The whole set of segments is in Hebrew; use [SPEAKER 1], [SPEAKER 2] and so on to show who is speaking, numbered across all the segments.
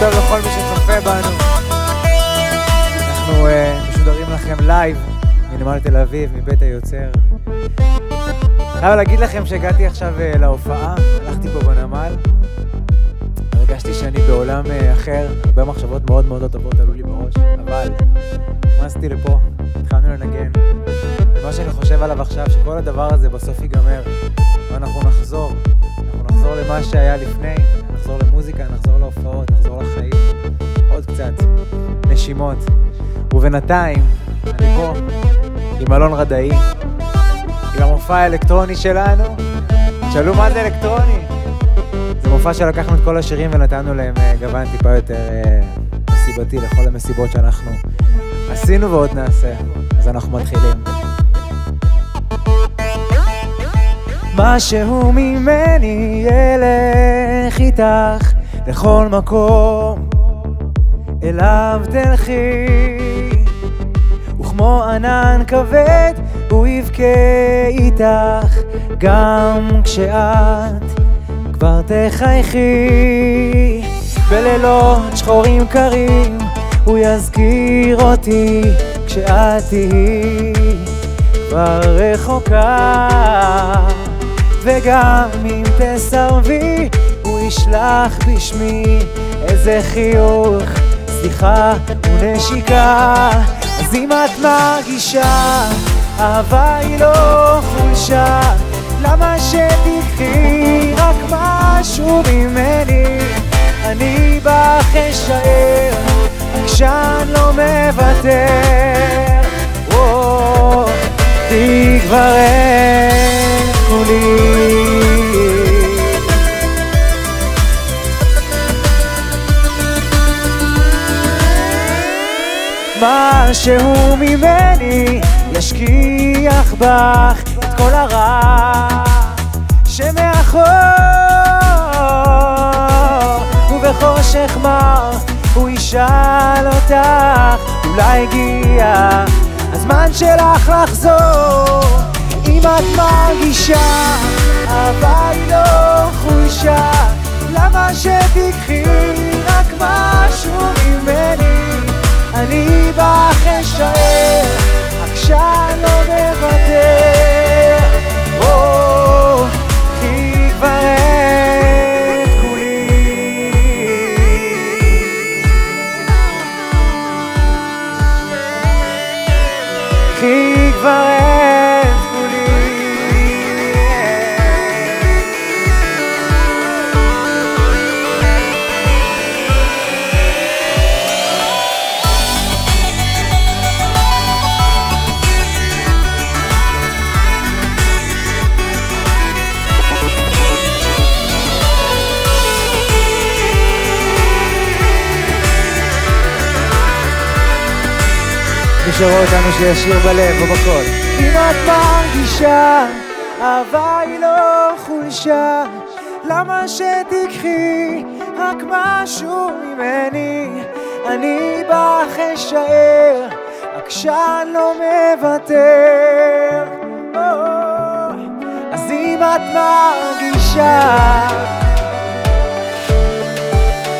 [SPEAKER 1] טוב לכל מי שצופה בנו. אנחנו אה, משודרים לכם לייב מנמל תל אביב, מבית היוצר. חייב להגיד לכם שהגעתי עכשיו אה, להופעה, הלכתי פה בנמל. הרגשתי שאני בעולם אה, אחר, הרבה מחשבות מאוד מאוד לא טובות עלו לי בראש, אבל נכנסתי לפה, התחלנו לנגן. ומה שאני חושב עליו עכשיו, שכל הדבר הזה בסוף ייגמר, ואנחנו נחזור, אנחנו נחזור למה שהיה לפני, נחזור למוזיקה, נחזור להופעות, נחזור לחיים, עוד קצת, נשימות. ובינתיים, אני פה עם אלון רדאי, עם המופע האלקטרוני שלנו. תשאלו מה זה אלקטרוני? זה מופע שלקחנו את כל השירים ונתנו להם אה, גוון טיפה יותר אה, מסיבתי לכל המסיבות שאנחנו עשינו ועוד נעשה. אז אנחנו מתחילים. משהו ממני ילך איתך לכל מקום. אליו תלכי. וכמו ענן כבד הוא יבכה איתך גם כשאת כבר תחייכי. בלילות שחורים קרים הוא יזכיר אותי כשאת תהיי כבר רחוקה וגם אם תסרבי הוא ישלח בשמי איזה חיוך, סליחה ונשיקה. אז אם את מרגישה אהבה היא לא חולשה. למה שתקחי רק משהו ממני? אני בך אשאר עקשן לא מוותר. וואו, כולי משהו ממני ישכיח בך את כל הרע שמאחור ובחושך מר הוא ישאל אותך אולי הגיע הזמן שלך לחזור אם את מרגישה אהבה היא לא חולשה למה שתיקחי רק משהו ממני? אני בך אשאר, מי שרואה אותנו שישיר בלב או בקול. אם את מרגישה, אהבה היא לא חולשה, למה שתיקחי רק משהו ממני? אני בך אשאר, עקשן לא מוותר. אז אם את מרגישה,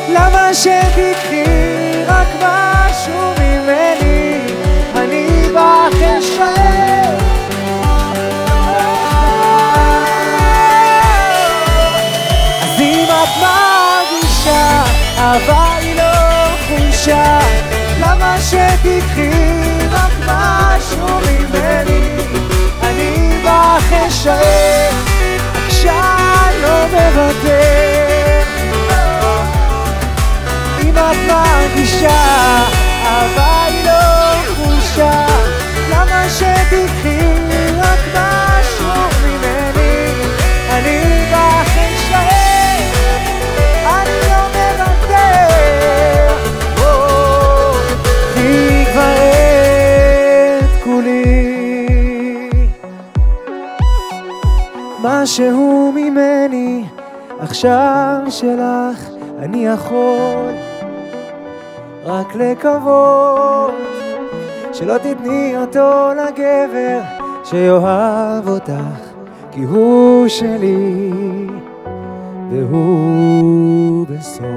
[SPEAKER 1] למה שתיקחי רק משהו אהבה היא לא חולשה. אם את מרגישה, אהבה היא לא שתיקחי רק משהו ממני? אני בך אשאר, אני לא מוותר. כי כבר את כולי. משהו ממני עכשיו שלך אני יכול רק לקוות שלא תתני אותו לגבר שיאהב אותך, כי הוא שלי והוא בסוף.